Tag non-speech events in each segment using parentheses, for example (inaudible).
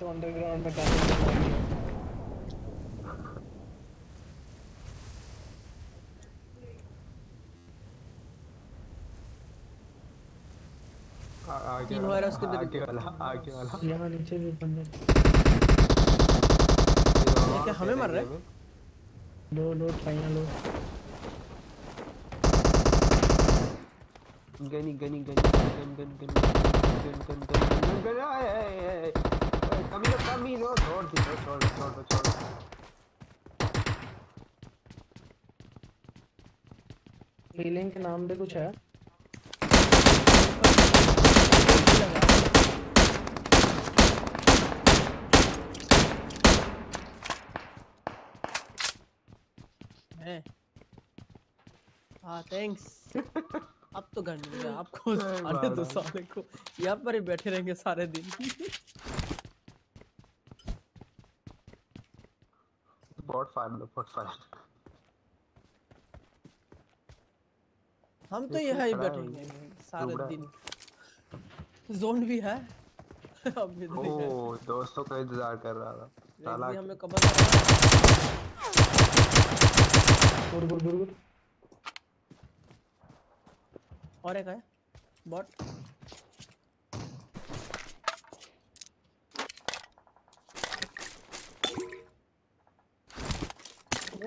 तो अंडरग्राउंड में काफ़ी आगे तीन वाला, वायरस के दे- आगे वाला आगे वाला यहाँ नीचे भी बंदे ये क्या हमें मार रहे हैं? लो लो ट्राइयाँ लो गनी गनी Ghani gun gun gun gun gun gun gun gun आए आए कमी कमी नो छोड़ दी छोड़ छोड़ छोड़ छोड़। हीलिंग के नाम पे कुछ है? है हाँ थैंक्स (laughs) अब तो गन मिल गया आपको (laughs) आने दो साले को यहाँ पर ही बैठे रहेंगे सारे दिन। बॉट फायर लो बॉट फायर हम तो यहाँ ही है बैठेंगे सारे दिन। जोन भी है। (laughs) अब ही ओ दोस्तों का इंतज़ार कर रहा था। साला हमें कबर गुड गुड गुड गुड। और एक है। बॉट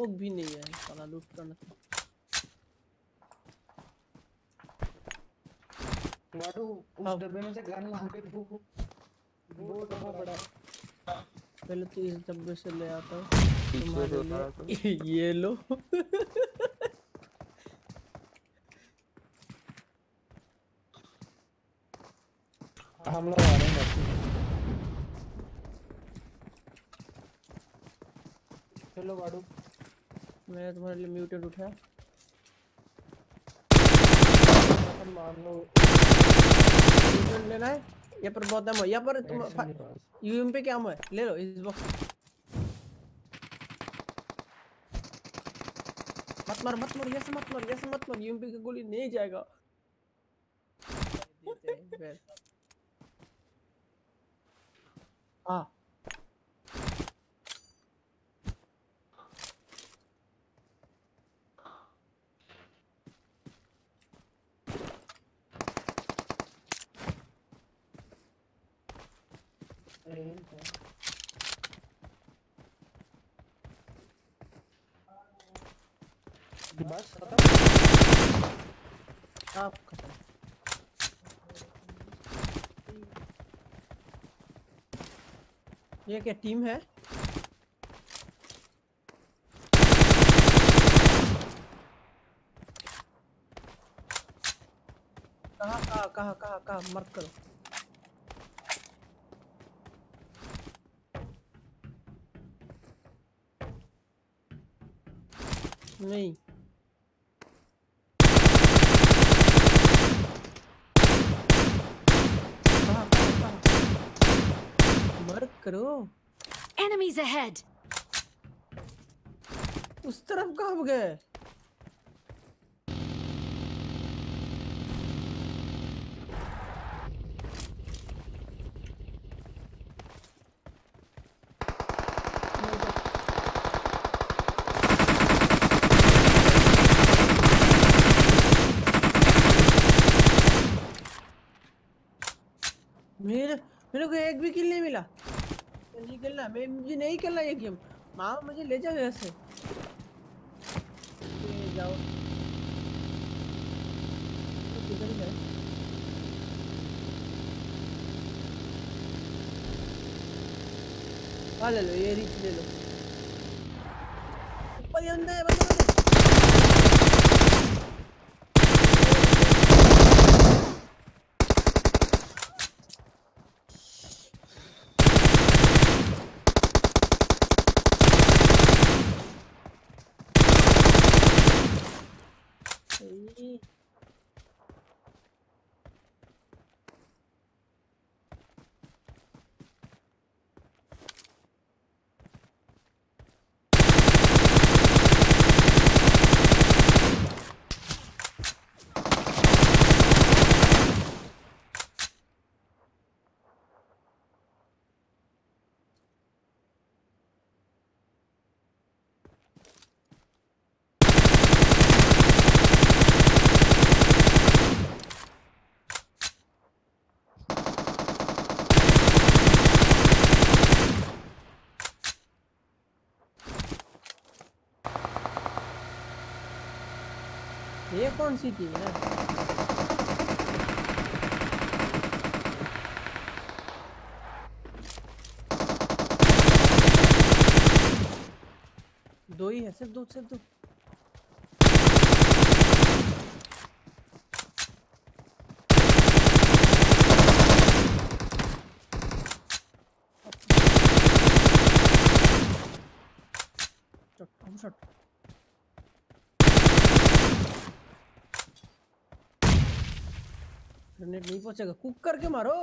वो भी नहीं है साला लूट करना वाडू उस डब्बे में से गन वहाँ पे वो वो डब्बा बड़ा पहले तो इस डब्बे से ले आता हूँ। तुम्हारे है तो लिए (laughs) ये लो। हम लोग आ रहे हैं। चलो वाडू मैंने तुम्हारे लिए म्यूटेड उठाया मान लो। म्यूटेड लेना है? यहाँ पर बहुत दाम है यहाँ पर तुम यूएम पे क्या है ले लो इस बॉक्स मत मार मत मार यहाँ से मत मार यहाँ से मत मार यूएमपी की गोली नहीं जाएगा। (laughs) हैं खत्म ये क्या टीम है? कहाँ कहाँ कहाँ कहाँ मर्द करो। नहीं। वर्क करो। एनिमीज अहेड उस तरफ़ कहाँ गए? भी किल नहीं मिला। नहीं खेलना, मैं मुझे नहीं खेलना ये गेम। माँ, मुझे ले जाओ ऐसे ले जाओ। हाँ? ले लो, ये रीच ले लो। ऊपर अंदर है बंदा बंदा सही ये कौन सी टीम है? दो ही है सिर्फ़ दो सिर्फ़ दो। Shot, one ग्रेनेड नहीं पहुंचेगा कुक करके मारो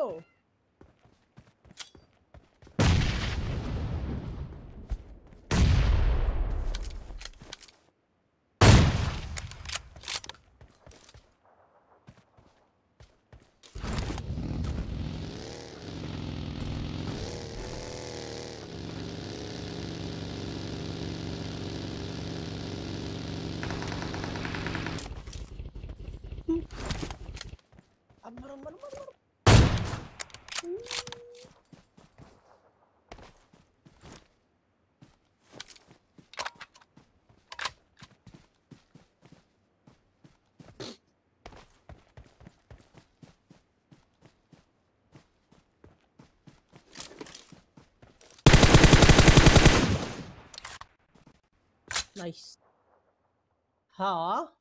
अब मरो मरो मरो मरो नाइस हाँ